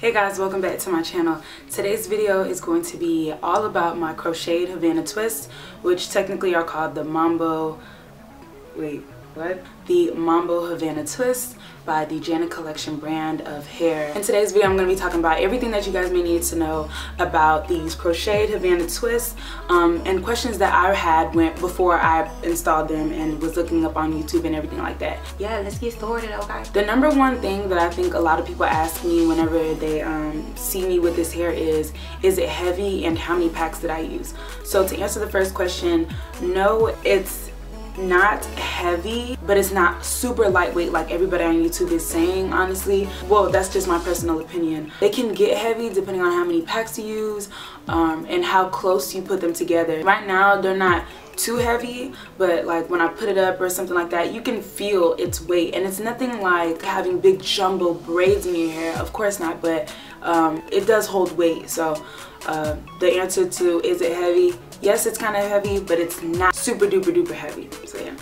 Hey guys, welcome back to my channel. Today's video is going to be all about my crocheted Havana twists, which technically are called the Mambo, wait, what? The Mambo Havana twist by the Janet Collection brand of hair. In today's video, I'm going to be talking about everything that you guys may need to know about these crocheted Havana twists um, and questions that I had when, before I installed them and was looking up on YouTube and everything like that. Yeah, let's get started, okay? The number one thing that I think a lot of people ask me whenever they um, see me with this hair is, is it heavy and how many packs did I use? So to answer the first question, no, it's not heavy but it's not super lightweight like everybody on YouTube is saying honestly. Well that's just my personal opinion. They can get heavy depending on how many packs you use um, and how close you put them together. Right now they're not too heavy but like when I put it up or something like that you can feel its weight. And it's nothing like having big jumbo braids in your hair. Of course not but um, it does hold weight. So uh, the answer to is it heavy? Yes it's kind of heavy but it's not super duper duper heavy. So yeah.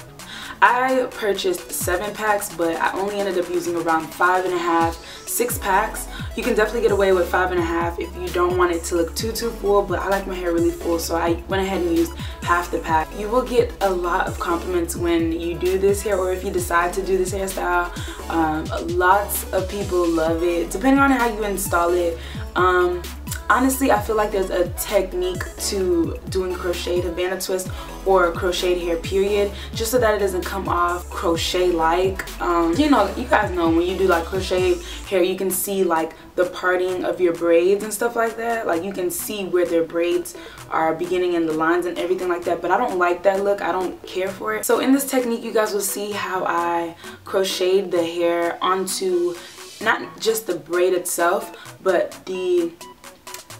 I purchased seven packs but I only ended up using around five and a half six packs. You can definitely get away with five and a half if you don't want it to look too too full but I like my hair really full so I went ahead and used half the pack. You will get a lot of compliments when you do this hair or if you decide to do this hairstyle. Um, lots of people love it depending on how you install it. Um, honestly I feel like there's a technique to doing crochet Havana twist or crocheted hair period just so that it doesn't come off crochet like um, you know you guys know when you do like crochet hair you can see like the parting of your braids and stuff like that. Like you can see where their braids are beginning and the lines and everything like that but I don't like that look. I don't care for it. So in this technique you guys will see how I crocheted the hair onto not just the braid itself but the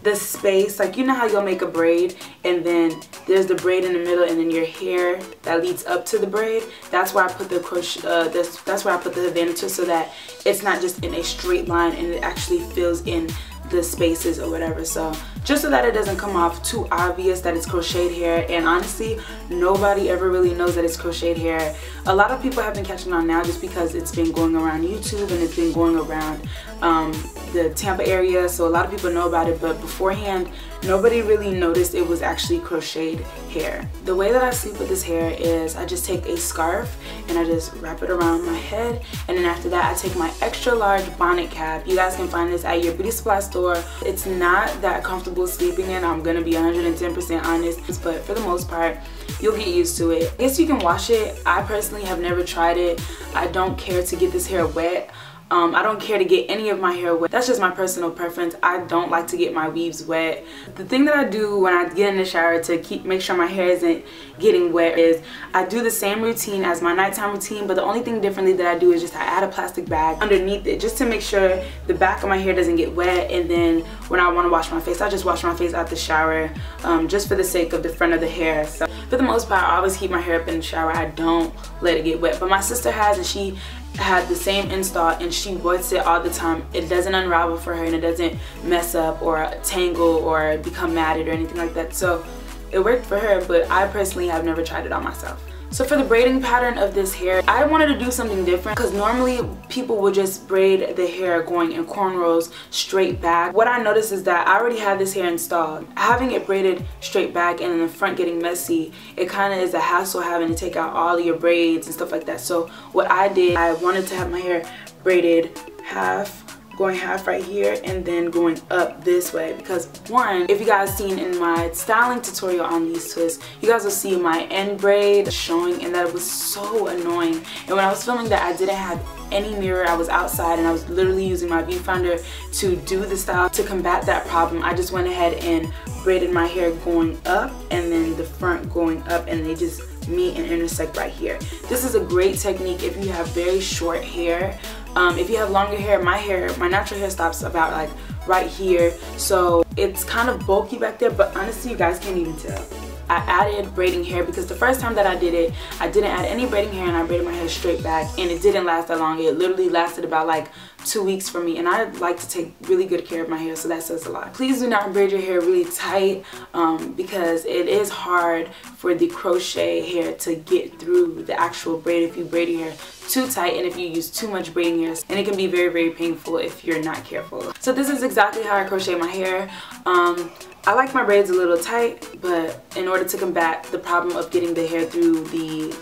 the space. Like you know how you'll make a braid and then there's the braid in the middle and then your hair that leads up to the braid. That's where I put the crochet uh, that's, that's where I put the Havana twist so that it's not just in a straight line and it actually fills in the spaces or whatever so just so that it doesn't come off too obvious that it's crocheted hair and honestly nobody ever really knows that it's crocheted hair a lot of people have been catching on now just because it's been going around YouTube and it's been going around um, the Tampa area so a lot of people know about it but beforehand nobody really noticed it was actually crocheted hair. The way that I sleep with this hair is I just take a scarf and I just wrap it around my head and then after that I take my extra large bonnet cap. You guys can find this at your beauty supply store. It's not that comfortable sleeping in, I'm gonna be 110% honest, but for the most part, you'll get used to it. I guess you can wash it. I personally have never tried it. I don't care to get this hair wet. Um, I don't care to get any of my hair wet. That's just my personal preference. I don't like to get my weaves wet. The thing that I do when I get in the shower to keep make sure my hair isn't getting wet is I do the same routine as my nighttime routine but the only thing differently that I do is just I add a plastic bag underneath it just to make sure the back of my hair doesn't get wet and then when I want to wash my face I just wash my face out the shower um, just for the sake of the front of the hair. So for the most part I always keep my hair up in the shower. I don't let it get wet but my sister has and she had the same install and she wets it all the time. It doesn't unravel for her and it doesn't mess up or tangle or become matted or anything like that. So it worked for her, but I personally have never tried it on myself. So for the braiding pattern of this hair, I wanted to do something different because normally people would just braid the hair going in cornrows straight back. What I noticed is that I already had this hair installed. Having it braided straight back and in the front getting messy, it kind of is a hassle having to take out all your braids and stuff like that. So what I did, I wanted to have my hair braided half going half right here and then going up this way because one if you guys seen in my styling tutorial on these twists you guys will see my end braid showing and that was so annoying and when I was filming that I didn't have any mirror I was outside and I was literally using my viewfinder to do the style to combat that problem I just went ahead and braided my hair going up and then the front going up and they just meet and intersect right here. This is a great technique if you have very short hair. Um, if you have longer hair, my hair, my natural hair stops about like right here. So it's kind of bulky back there, but honestly, you guys can't even tell. I added braiding hair because the first time that I did it, I didn't add any braiding hair and I braided my hair straight back and it didn't last that long. It literally lasted about like two weeks for me and I like to take really good care of my hair so that says a lot. Please do not braid your hair really tight um, because it is hard for the crochet hair to get through the actual braid if you braid your hair too tight and if you use too much braiding hairs and it can be very very painful if you're not careful. So this is exactly how I crochet my hair. Um, I like my braids a little tight but in order to combat the problem of getting the hair through the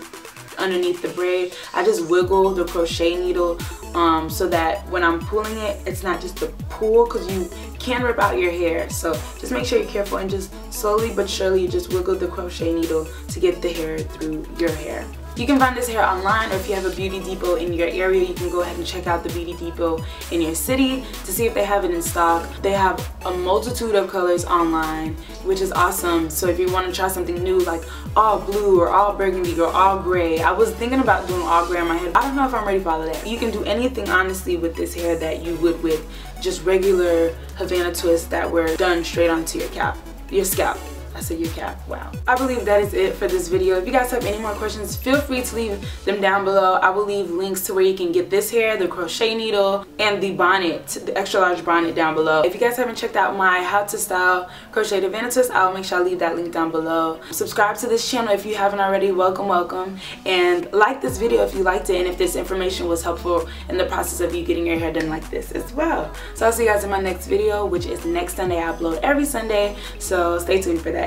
underneath the braid I just wiggle the crochet needle um, so that when I'm pulling it it's not just a pull because you can rip out your hair so just make sure you're careful and just slowly but surely you just wiggle the crochet needle to get the hair through your hair. You can find this hair online or if you have a beauty depot in your area you can go ahead and check out the beauty depot in your city to see if they have it in stock. They have a multitude of colors online which is awesome so if you want to try something new like all blue or all burgundy or all gray. I was thinking about doing all gray on my head. I don't know if I'm ready for all of that. You can do anything honestly with this hair that you would with just regular Havana twists that were done straight onto your cap, your scalp. I said your cap, wow. I believe that is it for this video. If you guys have any more questions, feel free to leave them down below. I will leave links to where you can get this hair, the crochet needle, and the bonnet, the extra large bonnet down below. If you guys haven't checked out my how to style crochet Havana I'll make sure I leave that link down below. Subscribe to this channel if you haven't already, welcome, welcome. And like this video if you liked it and if this information was helpful in the process of you getting your hair done like this as well. So I'll see you guys in my next video, which is next Sunday. I upload every Sunday, so stay tuned for that